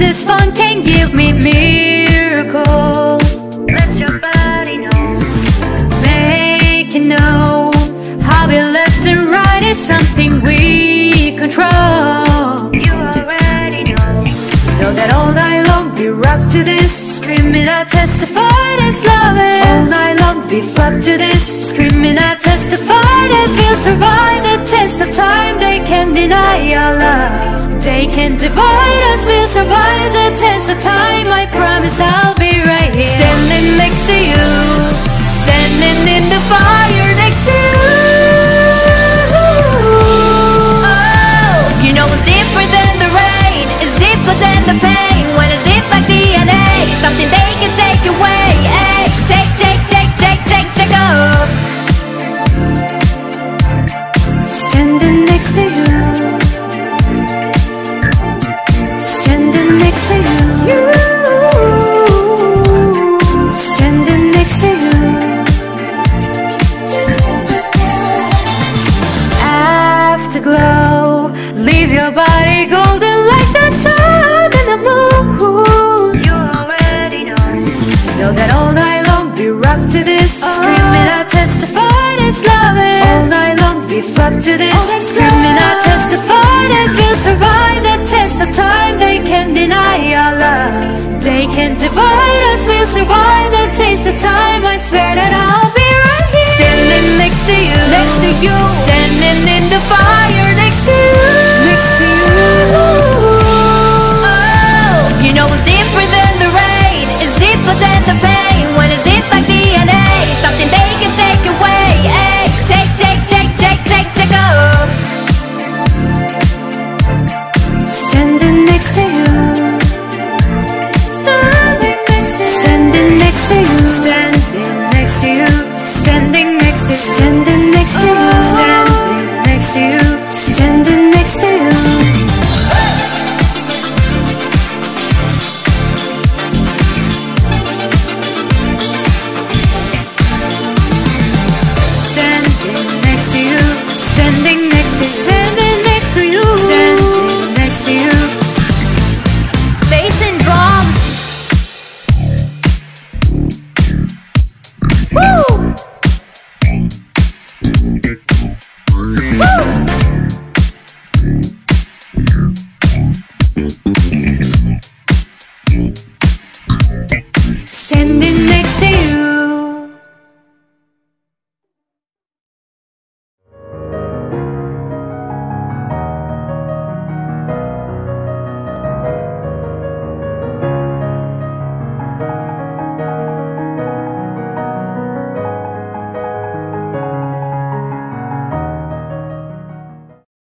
Brush up on this fun can give me miracles Let your body know. Make it know How we left and right is something we control You already know. Know that all night long we rock to this Screaming I testify this love it All night long we flock to this Screaming I testify that we'll survive the test They can't divide us, we'll survive the test of time. I promise I'll this All night long we flock to this. Screaming I testify that we'll survive the test of time. They can't deny our love. They can't divide us. We'll survive next to you Standing next to you Standing next to you Standing next to you facing and Woo! Woo!